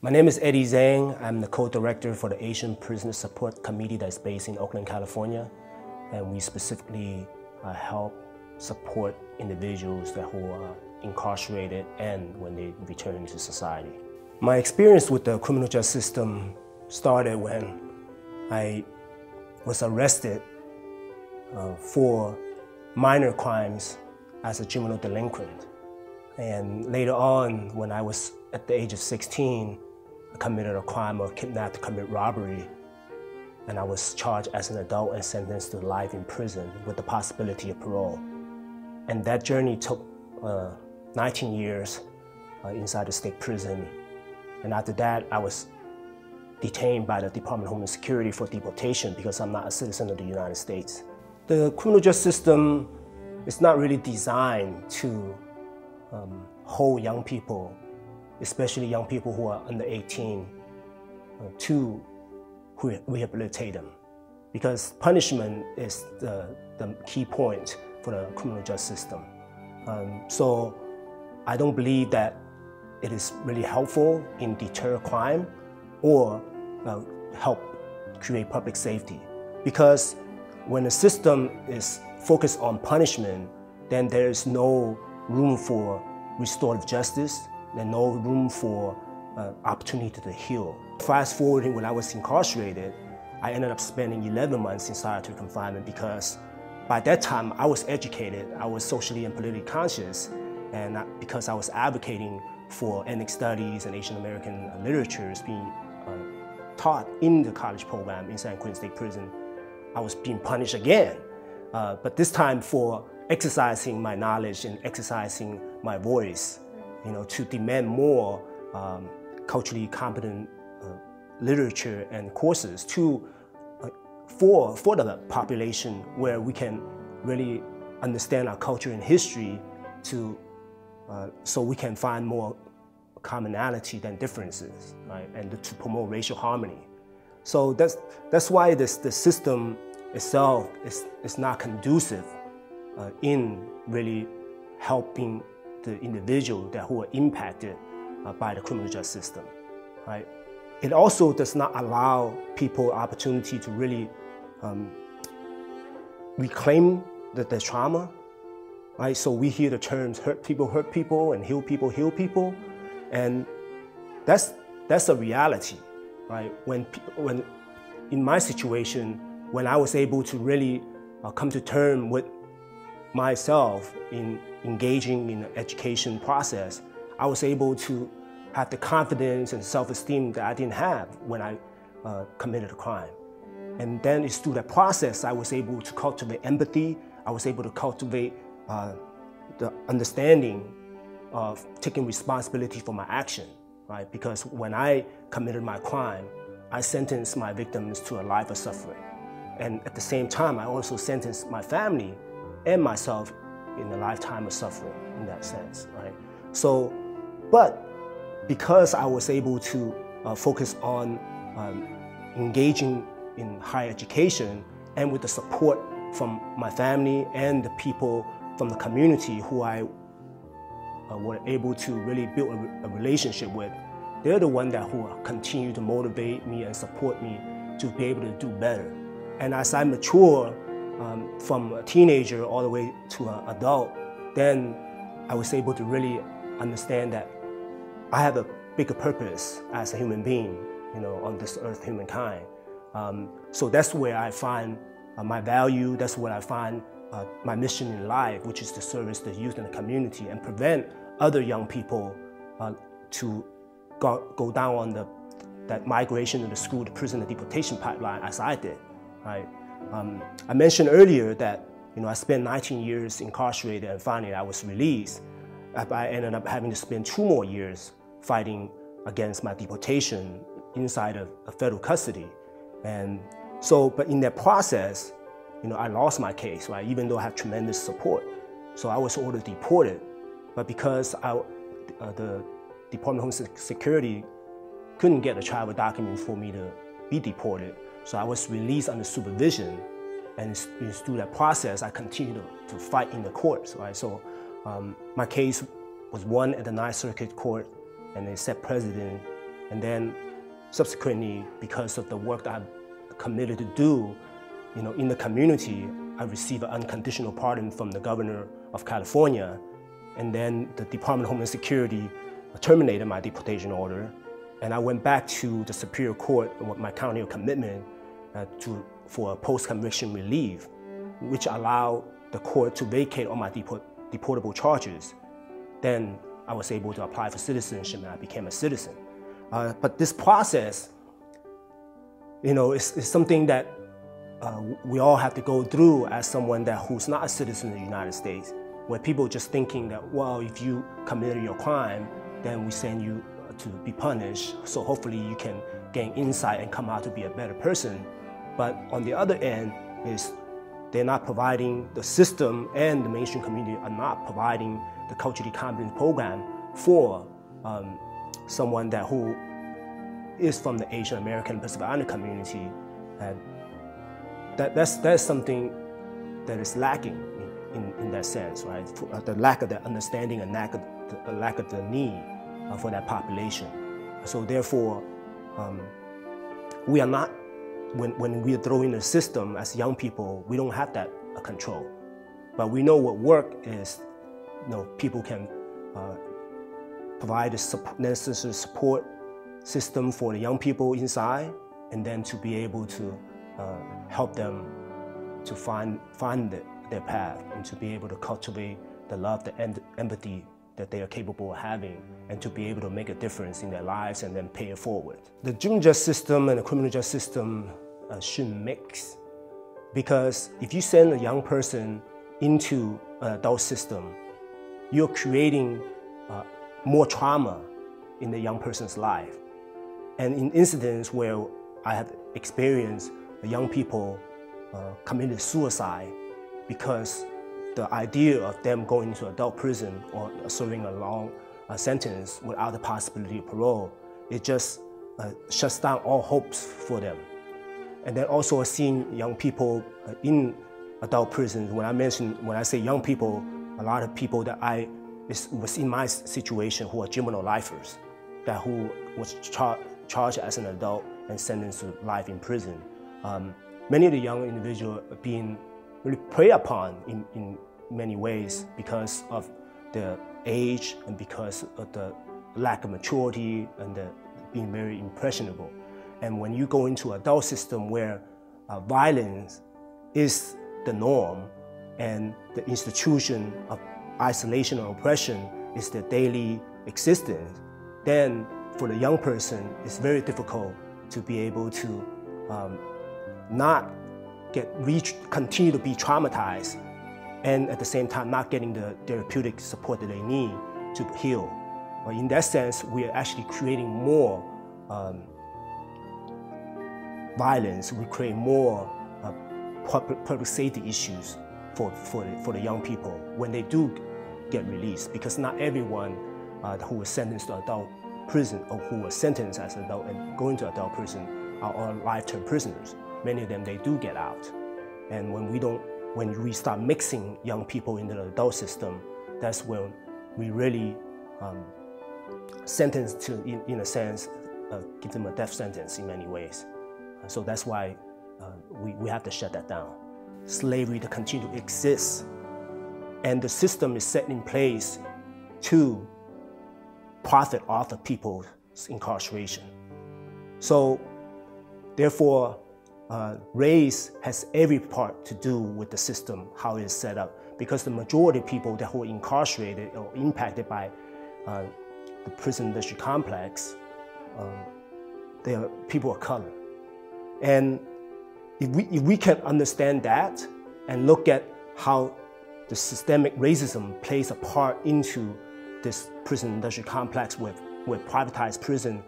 My name is Eddy Zheng. I'm the co-director for the Asian Prisoner Support Committee that's based in Oakland, California. And we specifically uh, help support individuals that who are incarcerated and when they return to society. My experience with the criminal justice system started when I was arrested uh, for minor crimes as a juvenile delinquent. And later on, when I was at the age of 16, committed a crime of kidnapped to commit robbery. And I was charged as an adult and sentenced to life in prison with the possibility of parole. And that journey took uh, 19 years uh, inside the state prison. And after that, I was detained by the Department of Homeland Security for deportation because I'm not a citizen of the United States. The criminal justice system is not really designed to um, hold young people especially young people who are under 18, uh, to rehabilitate them. Because punishment is the, the key point for the criminal justice system. Um, so I don't believe that it is really helpful in deter crime or uh, help create public safety. Because when the system is focused on punishment, then there is no room for restorative justice and no room for uh, opportunity to heal. Fast forwarding when I was incarcerated, I ended up spending 11 months in solitary confinement because by that time I was educated, I was socially and politically conscious, and because I was advocating for ethnic studies and Asian American literatures being uh, taught in the college program in San Quentin State Prison, I was being punished again. Uh, but this time for exercising my knowledge and exercising my voice you know, to demand more um, culturally competent uh, literature and courses to uh, for for the population where we can really understand our culture and history to uh, so we can find more commonality than differences, right? And to promote racial harmony. So that's that's why this the system itself is is not conducive uh, in really helping the individual that who are impacted uh, by the criminal justice system, right? It also does not allow people opportunity to really um, reclaim the, the trauma, right? So we hear the terms hurt people, hurt people, and heal people, heal people, and that's that's a reality, right? When when in my situation, when I was able to really uh, come to terms with myself in engaging in the education process, I was able to have the confidence and self-esteem that I didn't have when I uh, committed a crime. And then it's through that process I was able to cultivate empathy, I was able to cultivate uh, the understanding of taking responsibility for my action, right? Because when I committed my crime, I sentenced my victims to a life of suffering. And at the same time, I also sentenced my family and myself in a lifetime of suffering in that sense, right? So, but because I was able to uh, focus on um, engaging in higher education and with the support from my family and the people from the community who I uh, were able to really build a, a relationship with, they're the ones that who continue to motivate me and support me to be able to do better. And as I mature um, from a teenager all the way to an adult, then I was able to really understand that I have a bigger purpose as a human being, you know, on this earth, humankind. Um, so that's where I find uh, my value. That's where I find uh, my mission in life, which is to service the youth and the community and prevent other young people uh, to go, go down on the that migration to the school, the prison, the deportation pipeline as I did, right? Um, I mentioned earlier that you know, I spent 19 years incarcerated and finally I was released. I ended up having to spend two more years fighting against my deportation inside of, of federal custody. And so, but in that process, you know, I lost my case, right? Even though I have tremendous support. So I was ordered deported. But because I, uh, the Department of Homeland Security couldn't get a travel document for me to be deported, so I was released under supervision, and through that process, I continued to, fight in the courts, right? So um, my case was won at the Ninth Circuit Court, and they set precedent And then subsequently, because of the work that I'm committed to do, you know, in the community, I received an unconditional pardon from the governor of California. And then the Department of Homeland Security terminated my deportation order. And I went back to the Superior Court with my county of commitment uh, to, for post-conviction relief, which allowed the court to vacate all my deport, deportable charges. Then I was able to apply for citizenship and I became a citizen. Uh, but this process, you know, is, is something that uh, we all have to go through as someone that who's not a citizen of the United States, where people just thinking that, well, if you committed your crime, then we send you to be punished. So hopefully you can gain insight and come out to be a better person. But on the other end is they're not providing the system and the mainstream community are not providing the culturally competent program for um, someone that who is from the Asian American Pacific Islander community, and that, that's that's something that is lacking in, in, in that sense, right? For, uh, the lack of the understanding and lack of the, lack of the need uh, for that population. So therefore, um, we are not when when we throw in the system as young people, we don't have that control, but we know what work is. You know, people can uh, provide the necessary support system for the young people inside, and then to be able to uh, help them to find, find the, their path and to be able to cultivate the love, the empathy that they are capable of having and to be able to make a difference in their lives and then pay it forward. The juvenile justice system and the criminal justice system uh, shouldn't mix because if you send a young person into an adult system, you're creating uh, more trauma in the young person's life. And in incidents where I have experienced young people uh, committed suicide because the idea of them going into adult prison or serving a long uh, sentence without the possibility of parole, it just uh, shuts down all hopes for them. And then also seeing young people uh, in adult prisons, when I mention, when I say young people, a lot of people that I was in my situation who are juvenile lifers, that who was char charged as an adult and sentenced to life in prison. Um, many of the young individuals being really preyed upon in, in many ways because of the age and because of the lack of maturity and the, being very impressionable. And when you go into adult system where uh, violence is the norm and the institution of isolation or oppression is their daily existence, then for the young person, it's very difficult to be able to um, not get reach, continue to be traumatized, and at the same time not getting the therapeutic support that they need to heal. In that sense, we are actually creating more um, violence. We create more uh, public, public safety issues for, for, the, for the young people when they do get released because not everyone uh, who was sentenced to adult prison or who was sentenced as adult and going to adult prison are all lifetime prisoners. Many of them, they do get out. And when we don't, when we start mixing young people in the adult system, that's when we really um, sentence to, in, in a sense, uh, give them a death sentence in many ways. Uh, so that's why uh, we, we have to shut that down. Slavery to continue to exist and the system is set in place to profit off of people's incarceration. So, therefore, uh, race has every part to do with the system, how it is set up, because the majority of people that were incarcerated or impacted by uh, the prison industry complex, um, they are people of color. And if we, if we can understand that and look at how the systemic racism plays a part into this prison industrial complex with, with privatized prison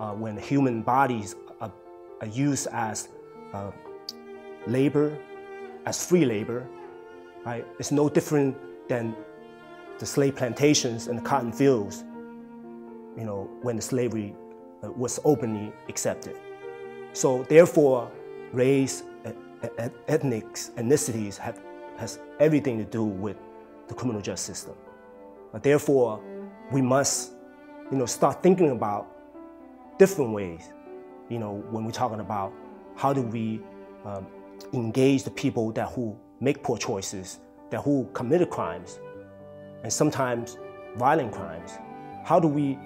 uh, when human bodies are, are used as uh, labor, as free labor. Right? It's no different than the slave plantations and the cotton fields, you know, when the slavery uh, was openly accepted. So therefore, race, ethnic ethnicities have has everything to do with the criminal justice system. But therefore, we must, you know, start thinking about different ways. You know, when we're talking about how do we um, engage the people that who make poor choices, that who committed crimes, and sometimes violent crimes. How do we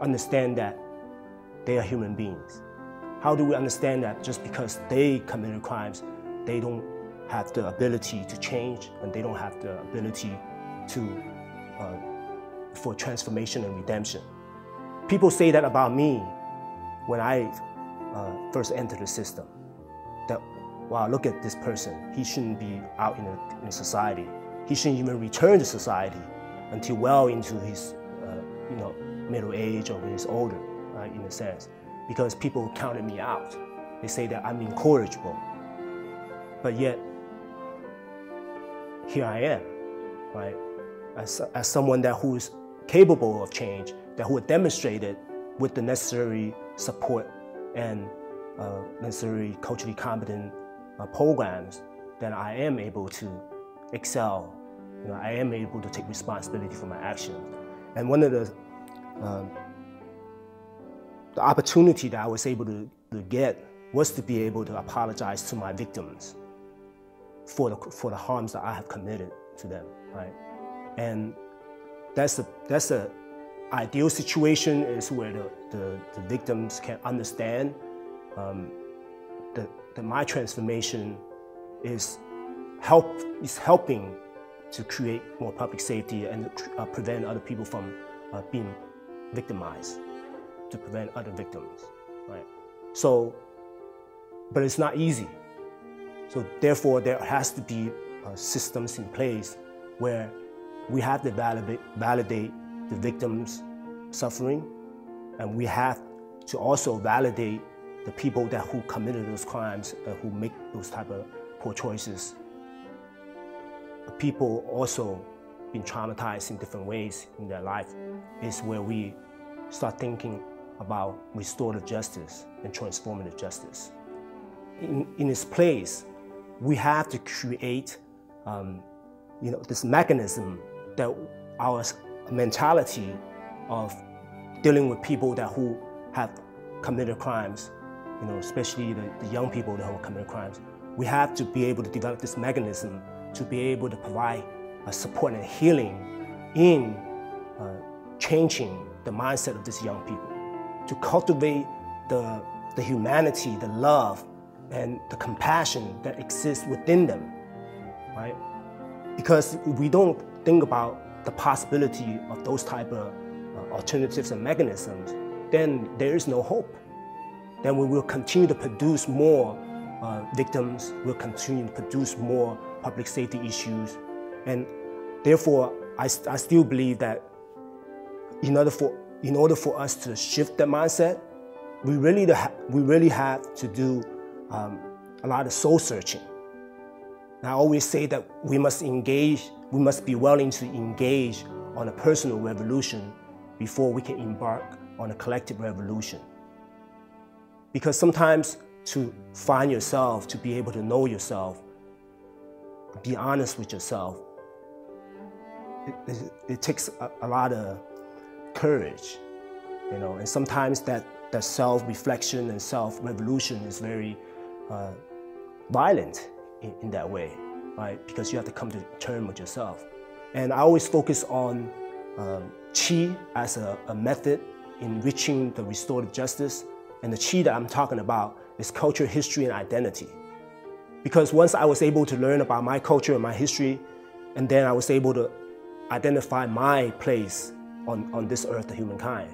understand that they are human beings? How do we understand that just because they committed crimes, they don't have the ability to change and they don't have the ability to uh, for transformation and redemption? People say that about me when I uh, first enter the system. That wow, look at this person. He shouldn't be out in, in society. He shouldn't even return to society until well into his, uh, you know, middle age or when he's older, right, in a sense. Because people counted me out. They say that I'm incorrigible. But yet, here I am, right? As, as someone that who is capable of change, that who demonstrated with the necessary support and uh, necessary culturally competent uh, programs, then I am able to excel. You know, I am able to take responsibility for my actions. And one of the um, the opportunity that I was able to, to get was to be able to apologize to my victims for the, for the harms that I have committed to them, right? And that's a, that's a ideal situation is where the, the, the victims can understand um, that, that my transformation is help is helping to create more public safety and uh, prevent other people from uh, being victimized, to prevent other victims, right? So, but it's not easy. So therefore, there has to be uh, systems in place where we have to validate, validate the victim's suffering, and we have to also validate the people that who committed those crimes and who make those type of poor choices. People also been traumatized in different ways in their life is where we start thinking about restorative justice and transformative justice. In, in its place, we have to create um, you know, this mechanism that our mentality of dealing with people that who have committed crimes, you know, especially the, the young people that have committed crimes, we have to be able to develop this mechanism to be able to provide a support and healing in uh, changing the mindset of these young people, to cultivate the, the humanity, the love, and the compassion that exists within them, right? Because we don't think about the possibility of those type of uh, alternatives and mechanisms, then there is no hope. Then we will continue to produce more uh, victims, we'll continue to produce more public safety issues, and therefore, I, I still believe that in order for in order for us to shift that mindset, we really we really have to do um, a lot of soul searching. And I always say that we must engage, we must be willing to engage on a personal revolution before we can embark on a collective revolution. Because sometimes to find yourself, to be able to know yourself, be honest with yourself, it, it, it takes a, a, lot of courage, you know, and sometimes that, that self-reflection and self-revolution is very uh, violent in, in that way, right? Because you have to come to terms with yourself. And I always focus on um, Qi as a, a method in reaching the restorative justice. And the Qi that I'm talking about is culture, history, and identity. Because once I was able to learn about my culture and my history, and then I was able to identify my place on, on this earth of humankind.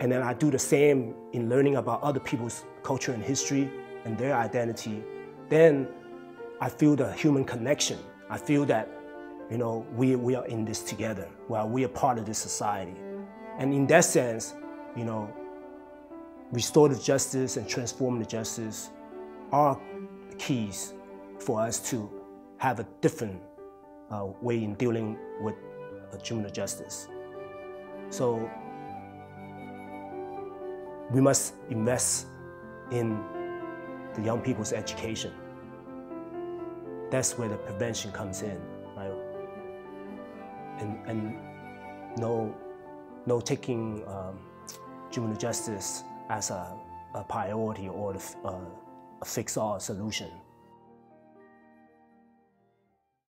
And then I do the same in learning about other people's culture and history and their identity. Then I feel the human connection. I feel that, you know, we, we are in this together, while we are part of this society. And in that sense, you know, restorative justice and transformative justice are keys for us to have a different uh, way in dealing with uh, juvenile justice. So we must invest in the young people's education. That's where the prevention comes in, right? And, and no, no taking um, juvenile justice as a, a priority or a, a fix-all solution.